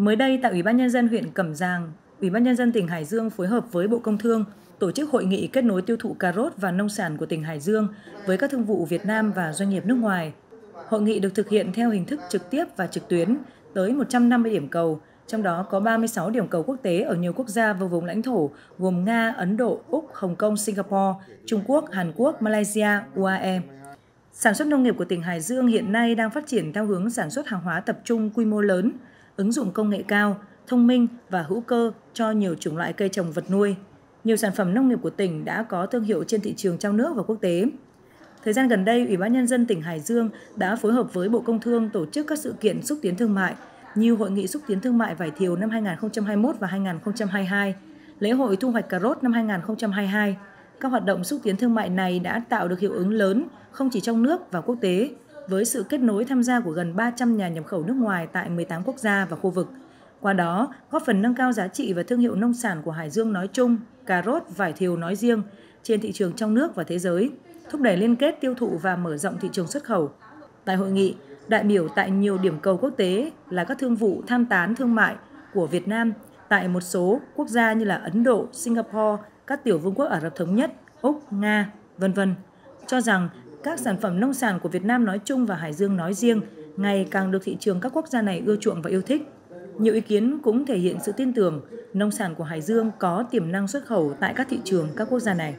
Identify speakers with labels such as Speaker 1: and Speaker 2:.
Speaker 1: Mới đây tại Ủy ban nhân dân huyện Cẩm Giàng, Ủy ban nhân dân tỉnh Hải Dương phối hợp với Bộ Công Thương tổ chức hội nghị kết nối tiêu thụ cà rốt và nông sản của tỉnh Hải Dương với các thương vụ Việt Nam và doanh nghiệp nước ngoài. Hội nghị được thực hiện theo hình thức trực tiếp và trực tuyến tới 150 điểm cầu, trong đó có 36 điểm cầu quốc tế ở nhiều quốc gia và vùng lãnh thổ gồm Nga, Ấn Độ, Úc, Hồng Kông, Singapore, Trung Quốc, Hàn Quốc, Malaysia, UAE. Sản xuất nông nghiệp của tỉnh Hải Dương hiện nay đang phát triển theo hướng sản xuất hàng hóa tập trung quy mô lớn, ứng dụng công nghệ cao, thông minh và hữu cơ cho nhiều chủng loại cây trồng vật nuôi. Nhiều sản phẩm nông nghiệp của tỉnh đã có thương hiệu trên thị trường trong nước và quốc tế. Thời gian gần đây, Ủy ban Nhân dân tỉnh Hải Dương đã phối hợp với Bộ Công Thương tổ chức các sự kiện xúc tiến thương mại như Hội nghị xúc tiến thương mại vải thiều năm 2021 và 2022, lễ hội thu hoạch cà rốt năm 2022. Các hoạt động xúc tiến thương mại này đã tạo được hiệu ứng lớn không chỉ trong nước và quốc tế, với sự kết nối tham gia của gần 300 nhà nhập khẩu nước ngoài tại 18 quốc gia và khu vực. Qua đó, góp phần nâng cao giá trị và thương hiệu nông sản của Hải Dương nói chung, cà rốt, vải thiều nói riêng trên thị trường trong nước và thế giới, thúc đẩy liên kết tiêu thụ và mở rộng thị trường xuất khẩu. Tại hội nghị, đại biểu tại nhiều điểm cầu quốc tế là các thương vụ tham tán thương mại của Việt Nam tại một số quốc gia như là Ấn Độ, Singapore, các tiểu vương quốc Ả Rập Thống Nhất, Úc, Nga, vân vân cho rằng các sản phẩm nông sản của Việt Nam nói chung và Hải Dương nói riêng ngày càng được thị trường các quốc gia này ưa chuộng và yêu thích. Nhiều ý kiến cũng thể hiện sự tin tưởng nông sản của Hải Dương có tiềm năng xuất khẩu tại các thị trường các quốc gia này.